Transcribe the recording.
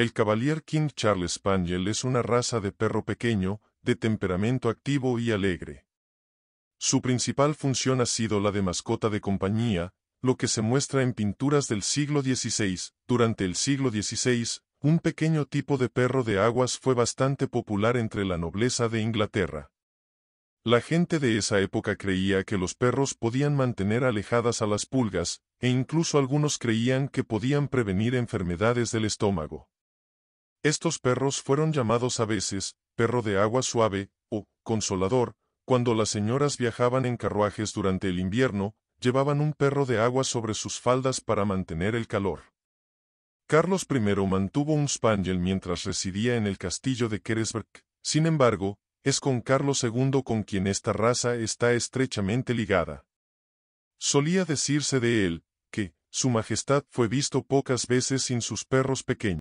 El Cavalier King Charles Spaniel es una raza de perro pequeño, de temperamento activo y alegre. Su principal función ha sido la de mascota de compañía, lo que se muestra en pinturas del siglo XVI. Durante el siglo XVI, un pequeño tipo de perro de aguas fue bastante popular entre la nobleza de Inglaterra. La gente de esa época creía que los perros podían mantener alejadas a las pulgas, e incluso algunos creían que podían prevenir enfermedades del estómago. Estos perros fueron llamados a veces, perro de agua suave, o consolador, cuando las señoras viajaban en carruajes durante el invierno, llevaban un perro de agua sobre sus faldas para mantener el calor. Carlos I mantuvo un Spaniel mientras residía en el castillo de Keresberg, sin embargo, es con Carlos II con quien esta raza está estrechamente ligada. Solía decirse de él, que, su majestad fue visto pocas veces sin sus perros pequeños.